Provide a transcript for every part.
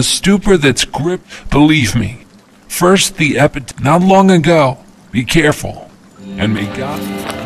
the stupor that's gripped, believe me. First, the epidemic, not long ago. Be careful. And may God.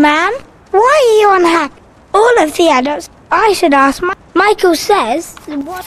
Ma'am. Why are you unhappy? All of the adults. I should ask. My- Michael says what.